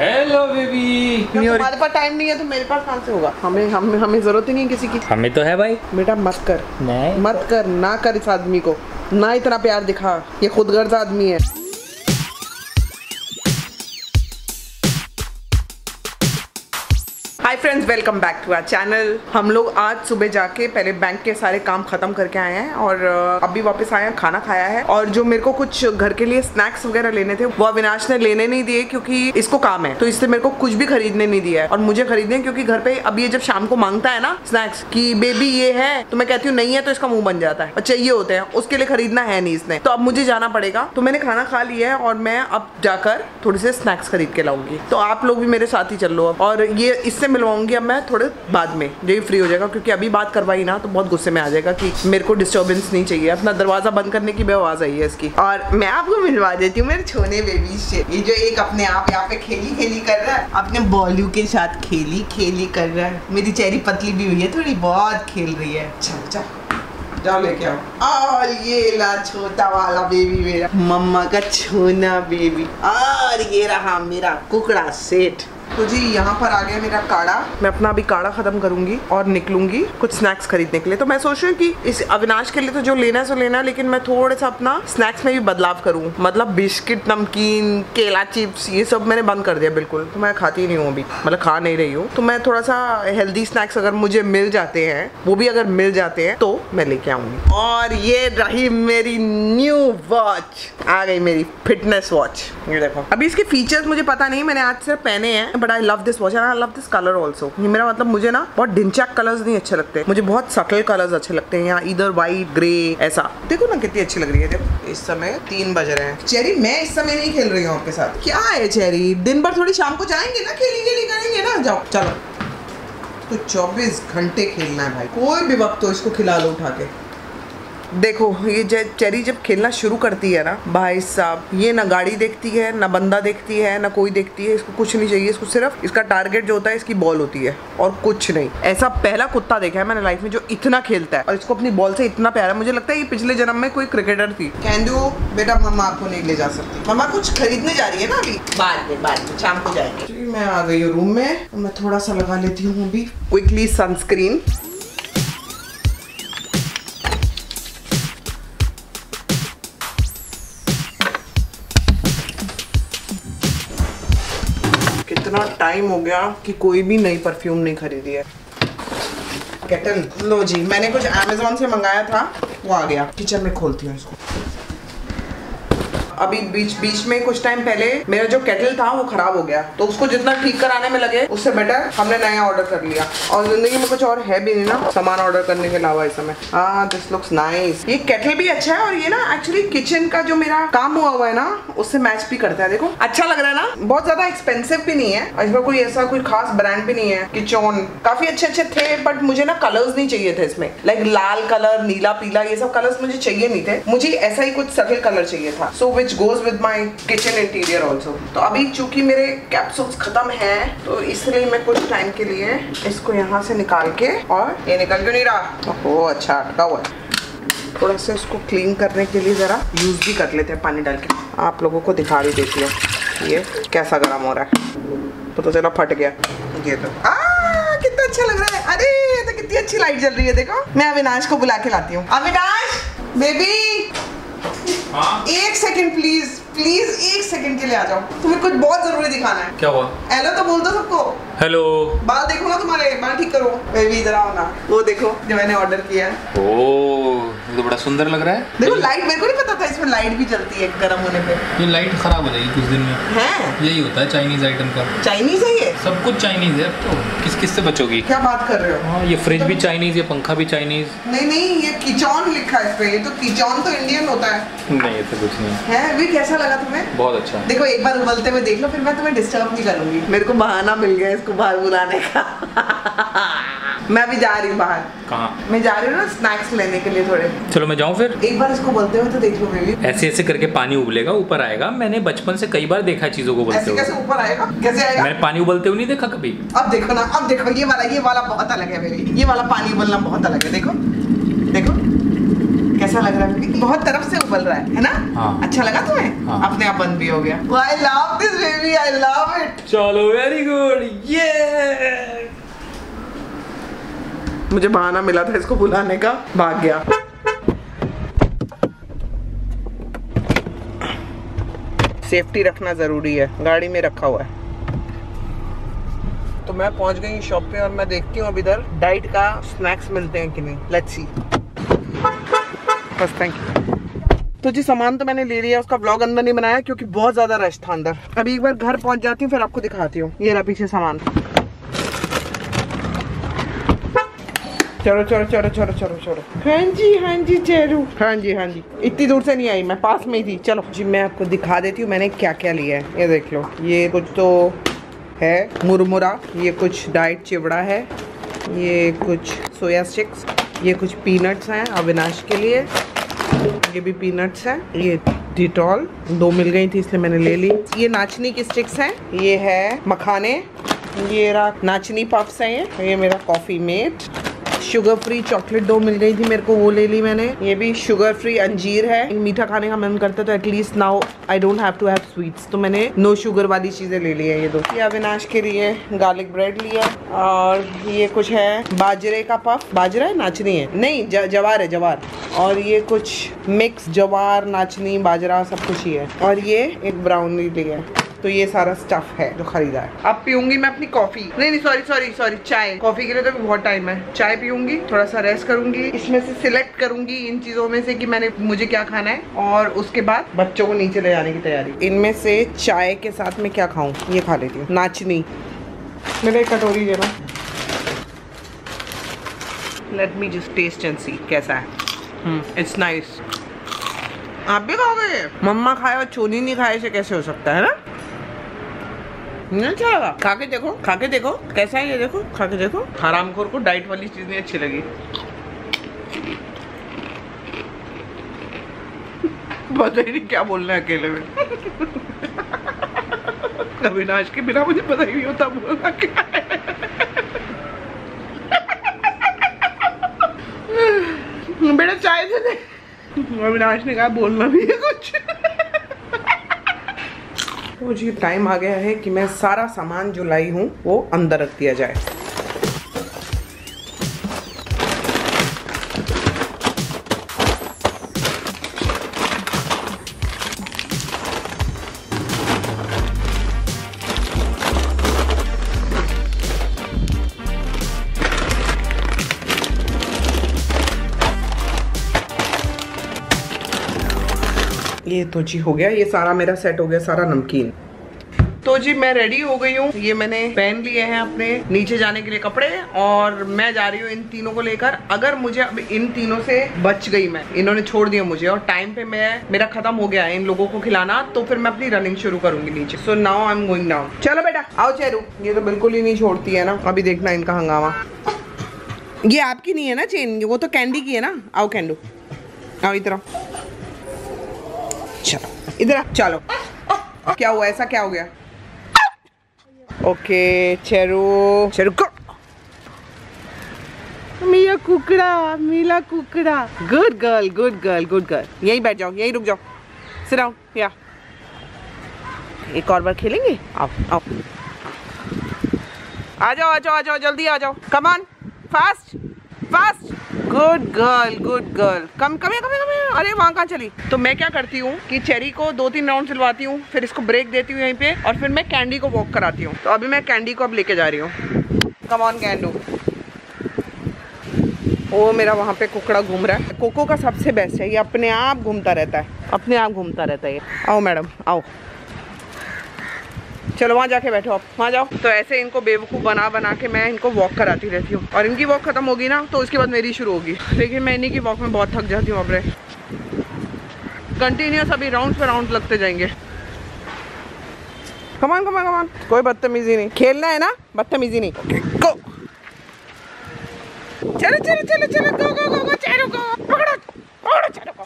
Hello baby तुम्हारे पास time नहीं है तो मेरे पास कहाँ से होगा? हमें हमें हमें ज़रूरत ही नहीं है किसी की। हमें तो है भाई। बेटा मत कर। नहीं। मत कर ना कर इस आदमी को। ना इतना प्यार दिखा। ये खुदगर्ज आदमी है। Hi friends welcome back to our channel हम लोग आज सुबह जाके पहले बैंक के सारे काम खत्म करके आए हैं और अभी वापस आए हैं, खाना खाया है। और जो मेरे को कुछ घर के लिए स्नैक्स वगैरह लेने थे, वो अविनाश ने लेने नहीं दिए क्योंकि इसको काम है। तो इससे मेरे को कुछ भी खरीदने नहीं दिया है। और मुझे खरीदने क्योंकि घर पे अब ये जब शाम को माँगता है ना स्नैक्स की, बेबी, ये है। तो मैं कहती हूँ, नहीं है तो इसका मुँह बन जाता है। और चाहिए होते हैं। उसके लिए खरीदना है नहीं इसने। तो अब मुझे जाना पड़ेगा। तो मैंने खाना खा लिया है और मैं अब जाकर थोड़े से स्नैक्स खरीद के लाऊँगी। तो आप लोग भी मेरे साथ ही चल लो और ये, इससे मिलवाऊँगी अब मैं थोड़े बाद में जब ये फ्री हो जाएगा क्योंकि अभी बात करवाई ना तो बहुत गुस्से में आ जाएगा कि मेरे को डिस्टर्बेंस नहीं चाहिए। अपना दरवाज़ा बंद करने की भी आवाज़ आई है इसकी। और मैं आपको मिलवा देती हूँ मेरे छोने बेबी से ये जो एक अपने आप यहाँ पे खेली खेली कर रहा है अपने बॉलू के साथ खेली खेली कर रहा है। मेरी चेहरी पतली भी हुई है थोड़ी बहुत खेल रही है। अच्छा अच्छा जाओ लेके आओ। और ये ला छोटा वाला बेबी मेरा। मम्मा का छोना बेबी और ये रहा मेरा कुकड़ा सेठ तो जी, यहाँ पर आ गया मेरा काढ़ा। मैं अपना अभी काढ़ा खत्म करूँगी और निकलूँगी कुछ स्नैक्स खरीदने के लिए। तो मैं सोच रही हूँ कि इस अविनाश के लिए तो जो लेना है सो लेना है, लेकिन मैं थोड़ा सा अपना स्नैक्स में भी बदलाव करूँ। मतलब बिस्किट, नमकीन, केला चिप्स, ये सब मैंने बंद कर दिया बिल्कुल। तो मैं खाती नहीं हूँ अभी। मतलब खा नहीं रही हूँ। तो मैं थोड़ा सा हेल्दी स्नैक्स अगर मुझे मिल जाते हैं, वो भी अगर मिल जाते हैं तो मैं लेके आऊँगी। और ये रही मेरी न्यू वॉच आ गई मेरी फिटनेस वॉच ये देखो। अभी इसके फीचर्स मुझे पता नहीं, मैंने आज सिर्फ़ पहने हैं but I love this watch and I love this colour also मेरा मतलब मुझे ना बहुत डिंचैक कलर्स नहीं अच्छे लगते। मुझे बहुत सटल कलर्स अच्छे लगते हैं। यहाँ इधर व्हाइट ग्रे ऐसा। देखो ना कितनी अच्छी लग रही है। देखो, इस समय तीन बज रहे हैं। चेरी मैं इस समय नहीं खेल रही हूँ आपके साथ। क्या है चेरी दिन भर थोड़ी शाम को जाएँगे ना? खेली खेली करेंगे ना? जाओ, चलो। तो 24 घंटे खेलना है भाई। कोई भी वक्त हो इसको खिला लो उठा के। देखो ये जे- चेरी जब खेलना शुरू करती है ना भाई साहब ये ना गाड़ी देखती है ना बंदा देखती है ना कोई देखती है इसको कुछ नहीं चाहिए इसको सिर्फ़ इसका टारगेट जो होता है इसकी बॉल होती है और कुछ नहीं। ऐसा पहला कुत्ता देखा है मैंने लाइफ में जो इतना खेलता है और इसको अपनी बॉल से इतना प्यार है। मुझे लगता है ये पिछले जन्म में कोई क्रिकेटर थी। कैंडू बेटा मम्मा आपको नहीं ले जा सकती। मम्मा कुछ खरीदने जा रही है ना अभी? बाद में बाद में शाम को जाएँगे। मैं आ गई हूँ रूम में। मैं थोड़ा सा लगा लेती हूँ अभी। क्विकली सनस्क्रीन कितना टाइम हो गया कि कोई भी नई परफ्यूम नहीं खरीदी है। केटल लो जी, मैंने कुछ अमेजोन से मंगाया था, वो आ गया। किचन में खोलती हूँ इसको। अभी बीच बीच में कुछ टाइम पहले मेरा जो केटल था वो खराब हो गया। तो उसको जितना ठीक कराने में लगे, उससे बेटर हमने नया ऑर्डर कर लिया। और ज़िंदगी में कुछ और है भी नहीं ना, सामान ऑर्डर करने के अलावा इस समय। हाँ दिस लुक्स नाइस ये केटल भी अच्छा है और ये ना एक्चुअली किचन का जो मेरा काम हुआ हुआ है ना, उससे मैच भी करता है। देखो अच्छा लग रहा है ना? बहुत ज़्यादा एक्सपेंसिव भी नहीं है। इसमें कोई ऐसा कोई खास ब्रांड भी नहीं है किचोन काफ़ी अच्छे अच्छे थे बट मुझे ना कलर्स नहीं चाहिए थे इसमें। लाइक लाल कलर नीला, पीला, ये सब कलर्स मुझे चाहिए नहीं थे। मुझे ऐसा ही कुछ सटल कलर चाहिए था। So which goes with my kitchen interior also तो अभी चूँकि मेरे कैप्सूल्स खत्म हैं तो इसलिए मैं कुछ टाइम के लिए इसको यहाँ से निकाल के और ये निकल क्यों नहीं रहा? ओहो अच्छा अटका हुआ थोड़ा सा इसको क्लीन करने के लिए ज़रा यूज़ भी कर लेते हैं पानी डाल के। आप लोगों को दिखा भी देती हूँ ये कैसा गर्म हो रहा है। पता चला फट गया। ये तो आ, कितना अच्छा लग रहा है। अरे, ये तो कितनी अच्छी लाइट जल रही है, देखो। मैं अविनाश को बुला के लाती हूँ। अविनाश बेबी हाँ? एक सेकंड प्लीज़ प्लीज़ एक सेकंड के लिए आ जाओ। तुम्हें कुछ बहुत ज़रूरी दिखाना है। क्या हुआ? हेलो तो बोल दो सबको। हेलो बाल देखो ना तुम्हारे बाल ठीक करो। बेबी इधर आओ ना। वो देखो जो मैंने ऑर्डर किया है। ओ। तो बड़ा सुंदर लग रहा है। देखो लाइट मेरे को नहीं पता था इसमें लाइट भी जलती है गर्म होने पे। ये लाइट खराब हो जाएगी कुछ दिन में। है? यही होता है चाइनीज़ आइटम का। चाइनीज़ है ये? सब कुछ चाइनीज़ है अब तो किस किस से बचोगी? क्या बात कर रहे हो? हाँ ये फ्रिज भी चाइनीज़ ये पंखा भी चाइनीज़ नहीं नहीं ये किचौन लिखा है इस पे। ये तो किचौन तो इंडियन होता है। नहीं ऐसा कुछ नहीं। है? भी कैसा लगा तुम्हें? बहुत अच्छा। देखो एक बार उबलते हुए देख लो फिर मैं तुम्हें डिस्टर्ब नहीं करूँगी। मेरे को बहाना मिल गया इसको बाहर बुलाने का। मैं अभी जा रही हूँ बाहर। कहाँ? मैं जा रही हूँ ना स्नैक्स लेने के लिए थोड़े। चलो मैं जाऊँ फिर? एक बार इसको बोलते हुए तो देख लो बेबी ऐसे ऐसे करके पानी उबलेगा ऊपर आएगा। मैंने बचपन से कई बार देखा चीज़ों को उबलते ऐसे हुए। कैसे ऊपर आएगा? कैसे आएगा? मैंने पानी उबलते हुए नहीं देखा कभी। अब देखो ना अब देखो ये वाला ये वाला बहुत अलग है बेबी ये वाला पानी उबलना बहुत अलग है देखो। देखो। कैसा कैसा लग रहा है? बेबी? बहुत तरफ़ से उबल रहा है है ना? हाँ। अच्छा लगा तुम्हें? हाँ। अपने आप बंद भी हो गया। I love this baby I love it चलो वेरी गुड ये मुझे बहाना मिला था इसको बुलाने का, भाग गया। सेफ्टी रखना ज़रूरी है, गाड़ी में रखा हुआ है। तो मैं पहुँच गई शॉप पे और मैं देखती हूँ अब इधर डाइट का स्नैक्स मिलते हैं कि नहीं। लेट्स सी बस थैंक यू तो जी, सामान तो मैंने ले लिया, उसका ब्लॉग अंदर नहीं बनाया क्योंकि बहुत ज़्यादा रश था अंदर। अभी एक बार घर पहुँच जाती हूँ, फिर आपको दिखाती हूँ। ये रहा पीछे सामान। चलो चलो चलो चलो चलो चलो। हाँ जी हाँ जी चेरू। हाँ जी हाँ जी। इतनी दूर से नहीं आई मैं पास में ही थी। चलो। जी मैं आपको दिखा देती हूँ मैंने क्या क्या लिया है। ये देख लो। ये कुछ तो है मुरमुरा। ये कुछ डाइट चिवड़ा है। ये कुछ सोया स्टिक्स। ये कुछ पीनट्स हैं अविनाश के लिए। ये भी पीनट्स हैं। ये डिटॉल। दो मिल गई थी इसलिए मैंने ले ली। ये नाचनी की स्टिक्स हैं। ये है मखाने। ये रहा नाचनी पफ्स हैं ये। ये मेरा coffee mate. Sugar free chocolate दो मिल गई थी मेरे को, वो ले ली मैंने। ये भी शुगर फ्री अंजीर है। मीठा खाने का मन करता तो at least now I don't have to have sweets तो मैंने नो शुगर वाली चीज़ें ले ली है ये दो। ये अविनाश के लिए गार्लिक ब्रेड लिया और ये कुछ है बाजरे का पफ बाजरा है? नाचनी है। नहीं जवार है, जवार। और ये कुछ मिक्स जवार, नाचनी, बाजरा सब कुछ ही है। और ये एक ब्राउनी लिया है। तो ये सारा स्टफ़ है जो खरीदा है। अब पीऊँगी मैं अपनी कॉफ़ी नहीं नहीं सॉरी सॉरी सॉरी चाय। कॉफ़ी के लिए तो बहुत टाइम है। चाय पीऊँगी थोड़ा सा रेस्ट करूँगी। इसमें से सिलेक्ट करूँगी इन चीज़ों में से कि मैंने मुझे क्या खाना है और उसके बाद बच्चों को नीचे ले जाने की तैयारी। इनमें से चाय के साथ में क्या खाऊं ये खा लेती हूँ। नाचनी। मेरा एक कटोरी देना let me just taste and see कैसा है। It's nice nice. आप भी खाओगे? मम्मा खाए और चोनी नहीं खाए से कैसे हो सकता है ना? अच्छा लगा खा देखो खा के देखो, कैसा है ये देखो खा के देखो। हरामखोर को डाइट वाली चीज़ नहीं अच्छी लगी। पता ही नहीं क्या बोलना है अकेले में। अविनाश के बिना मुझे पता ही नहीं होता बोलना क्या बेटा चाय दे दे। अविनाश ने कहा बोलना भी है कुछ। तो जी टाइम आ गया है कि मैं सारा सामान जो लाई हूँ, वो अंदर रख दिया जाए। ये तो जी हो गया, ये सारा मेरा सेट हो गया, सारा नमकीन। तो जी, मैं रेडी हो गई हूँ। ये मैंने पहन लिए हैं अपने नीचे जाने के लिए कपड़े और मैं जा रही हूँ इन तीनों को लेकर। अगर मुझे अब इन तीनों से बच गई मैं, इन्होंने छोड़ दिया मुझे और टाइम पे मैं, मेरा खत्म हो गया है इन लोगों को खिलाना तो फिर मैं अपनी रनिंग शुरू करूँगी नीचे। So now I am going down चलो बेटा, आओ चेरू। ये तो बिल्कुल ही नहीं छोड़ती है ना। अभी देखना इनका हंगामा। ये आपकी नहीं है ना चेन वो तो कैंडी की है ना। आओ कैंडू आओ आओ। चलो। इधर चलो। क्या हुआ? ऐसा क्या हो गया? ओके चेरू। चेरू को मिया कुकड़ा मीला कुकड़ा। Good girl good girl good girl यहीं बैठ जाओ यहीं रुक जाओ। डाउन या एक और बार खेलेंगे? आओ आओ। आ जाओ आ जाओ आ जाओ जल्दी आ जाओ। Come on fast fast good girl good girl come come come come अरे, वहाँ कहाँ चली? तो मैं क्या करती हूँ कि चेरी को दो तीन राउंड सिलवाती हूँ, फिर इसको ब्रेक देती हूँ यहीं पे, और फिर मैं कैंडी को वॉक कराती हूँ। तो अभी मैं कैंडी को अब लेके जा रही हूँ। कम ऑन कैंडू ओ, मेरा वहाँ पे कुकड़ा घूम रहा है। कोको का सबसे बेस्ट है, ये अपने आप घूमता रहता है। अपने आप घूमता रहता है आओ, मैडम, आओ। चलो वहाँ जाके बैठो आप। वहाँ जाओ। तो ऐसे इनको बेवकूफ़ बना बना के मैं इनको वॉक कराती रहती हूँ। और इनकी वॉक खत्म होगी ना तो उसके बाद मेरी शुरू होगी। लेकिन मैं इन्हीं की वॉक में बहुत थक जाती हूँ अपने कंटिन्यूस अभी राउंड पे राउंड लगते जाएँगे। कमान कमान कमान कोई बदतमीजी नहीं। खेलना है ना? बदतमीजी नहीं। गो चलो चलो चलो चलो गो गो गो गो गो पकड़ो पकड़ो चलो को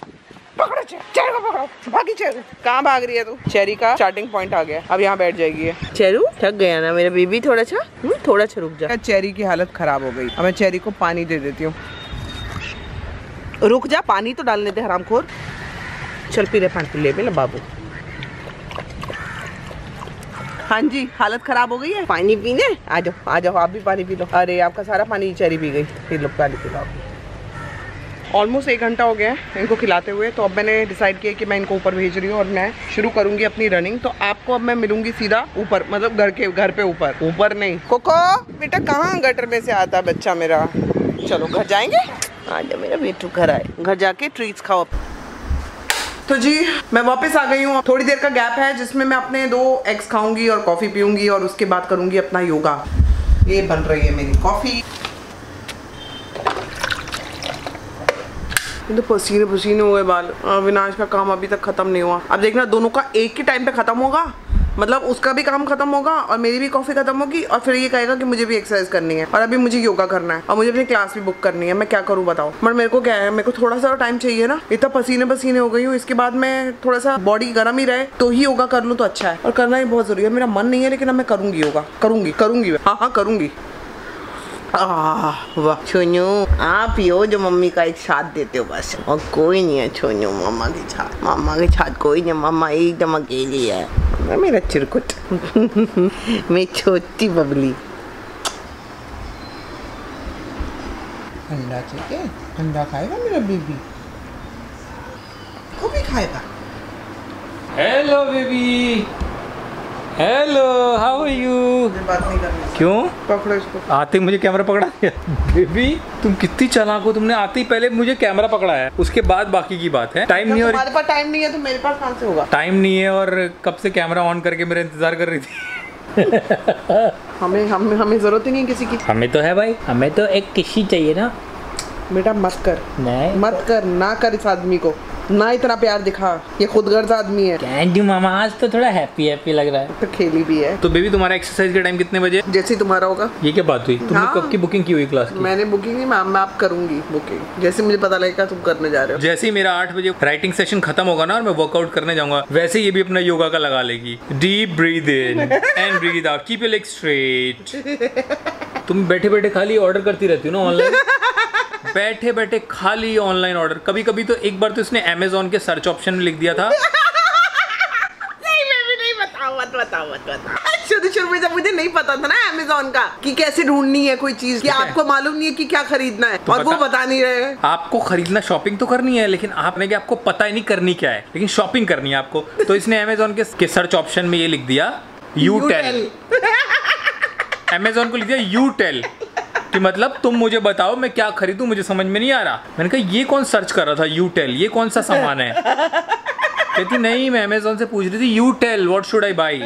पकड़ो चेरी चेरी को पकड़ो भागी चेरू कहाँ भाग रही है तू? चेरी का स्टार्टिंग पॉइंट आ गया। अब यहाँ बैठ जाएगी चेरू थक गया ना? मेरा बेबी थोड़ा सा हम्म, थोड़ा सा रुक जा। चेरी की हालत खराब हो गई? अब मैं चेरी को पानी दे देती हूँ। रुक जा पानी तो डालने दे हरामखोर। चल पी ले पानी पी ले मेरा बाबू। हाँ जी हालत खराब हो गई है। पानी पीने? आ जाओ आ जाओ आप भी पानी पी लो। अरे आपका सारा पानी चेरी पी गई। पी लो पानी पी लो आप ऑलमोस्ट एक घंटा हो गया है इनको खिलाते हुए तो अब मैंने डिसाइड किया कि मैं इनको ऊपर भेज रही हूँ और मैं शुरू करूँगी अपनी रनिंग तो आपको अब मैं मिलूँगी सीधा ऊपर मतलब घर के घर पे ऊपर। ऊपर नहीं। कोको बेटा कहाँ गटर में से आता है बच्चा मेरा? चलो घर जाएँगे? आ जा मेरा बेटू घर आए। घर जाके ट्रीट्स खाओ तो जी मैं वापस आ गई हूँ। थोड़ी देर का गैप है जिसमें मैं अपने दो एग्स खाऊँगी और कॉफ़ी पीऊँगी और उसके बाद करूँगी अपना योगा ये बन रही है मेरी कॉफ़ी तो पसीने पसीने हुए बाल। अविनाश का काम अभी तक खत्म नहीं हुआ। अब देखना, दोनों का एक ही टाइम पे खत्म होगा। मतलब उसका भी काम खत्म होगा और मेरी भी कॉफ़ी खत्म होगी और फिर ये कहेगा कि मुझे भी एक्सरसाइज करनी है और अभी मुझे योगा करना है और मुझे अपनी क्लास भी बुक करनी है। मैं क्या करूँ बताओ? मगर मेरे को क्या है, मेरे को थोड़ा सा टाइम चाहिए ना। इतना पसीने पसीने हो गई हूँ, इसके बाद मैं थोड़ा सा बॉडी गर्म ही रहे तो ही योगा कर लूँ तो अच्छा है। और करना ही बहुत ज़रूरी है। मेरा मन नहीं है, लेकिन अब मैं करूँगी योगा करूँगी करूँगी हाँ हाँ करूँगी। वाह छोनू आप ही हो जो मम्मी का एक साथ देते हो बस। और कोई नहीं है छोनू मम्मा के साथ। मम्मा के साथ कोई नहीं मम्मा एकदम अकेली है। मेरा चिरकुट। मैं छोटी बबली। अंडा चाहिए अंडा खाएगा मेरा बेबी? को भी खाएगा। Hello baby hello how are you मुझे बात नहीं करनी। क्यों? पकड़ो इसको। आते मुझे कैमरा पकड़ा दिया बेबी तुम कितनी चालाक हो तुमने आते ही पहले मुझे कैमरा पकड़ाया उसके बाद बाकी की बात है। टाइम नहीं और तुम्हारे पास टाइम नहीं है तो मेरे पास कहाँ से होगा? टाइम नहीं है और कब से कैमरा ऑन करके मेरा इंतज़ार कर रही थी। हमें हमें हमें ज़रूरत ही नहीं किसी की। हमें तो है भाई। हमें तो एक किसी चाहिए ना। बेटा मत कर। नहीं। मत कर ना कर इस आदमी को। ना इतना प्यार दिखा। ये खुदगर्ज आदमी है। थैंक यू मामा। आज तो थोड़ा हैप्पी हैप्पी लग रहा है। तो खेली भी है। तो बेबी तुम्हारा एक्सरसाइज के टाइम कितने बजे? जैसे ही तुम्हारा होगा। ये क्या बात हुई? तुमने हाँ। कब की बुकिंग की हुई क्लास की? मैंने बुकिंग नहीं मैम मैं आप करूँगी बुकिंग जैसे मुझे पता लगेगा तुम करने जा रहे हो। जैसे ही मेरा आठ बजे राइटिंग सेशन खत्म होगा ना और मैं वर्कआउट करने जाऊँगा वैसे ये भी अपना योगा का लगा लेगी। Deep breathe in and breathe out keep your leg straight तुम बैठे बैठे खाली ऑर्डर करती रहती हो ना ऑनलाइन बैठे बैठे खा खाली ऑनलाइन ऑर्डर कभी कभी तो एक बार तो इसने अमेजोन के सर्च ऑप्शन में लिख दिया था। नहीं मैं भी नहीं बताओ मत बताओ मत बताओ शुरू शुरू में जब मुझे नहीं पता था ना अमेजोन का कि कैसे ढूंढनी है कोई चीज़ कि आपको मालूम नहीं है कि क्या खरीदना है तो और वो बता- नहीं रहे। हैं आपको खरीदना शॉपिंग तो करनी है लेकिन आपने कि आपको पता ही नहीं करनी क्या है लेकिन शॉपिंग करनी है आपको। तो इसने अमेजोन के, के सर्च ऑप्शन में ये लिख दिया यू टेल अमेजोन को लिख दिया यू टेल कि मतलब तुम मुझे बताओ मैं क्या खरीदूं मुझे समझ में नहीं आ रहा। मैंने कहा ये कौन सर्च कर रहा था? यू टेल ये कौन सा सामान है? कहती नहीं मैं अमेजोन से पूछ रही थी you tell what should I buy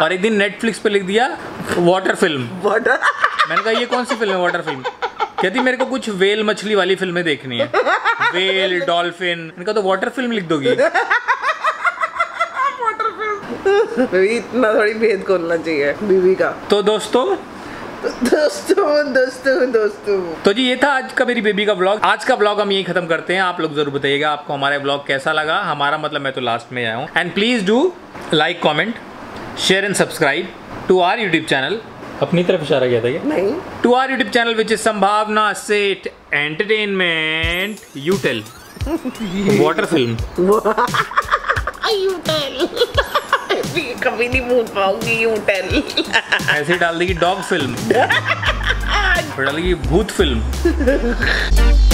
और एक दिन नेटफ्लिक्स पे लिख दिया वाटर फ़िल्म वाटर मैंने कहा ये कौन सी फ़िल्म है वाटर फ़िल्म कहती मेरे को कुछ वेल मछली वाली फ़िल्में देखनी है. वेल डॉल्फिन मैंने कहा तो वाटर फ़िल्म लिख दोगी? वाटर फ़िल्म इतना थोड़ी भेद खोलना चाहिए बीवी का। तो दोस्तों दोस्तों दोस्तों दोस्तों। तो जी ये था आज का मेरी बेबी का ब्लॉग आज का ब्लॉग हम यही खत्म करते हैं। आप लोग ज़रूर बताइएगा आपको हमारा ब्लॉग कैसा लगा। हमारा मतलब मैं तो लास्ट में आया हूँ। And please do like comment share and subscribe to our YouTube channel अपनी तरफ़ इशारा किया था क्या? नहीं। To our YouTube channel which is Sambhavna set entertainment you tell water film you tell कभी नहीं भूल पाऊँगी यू टेल ऐसी डाल देगी डॉग फ़िल्म डालेगी भूत फ़िल्म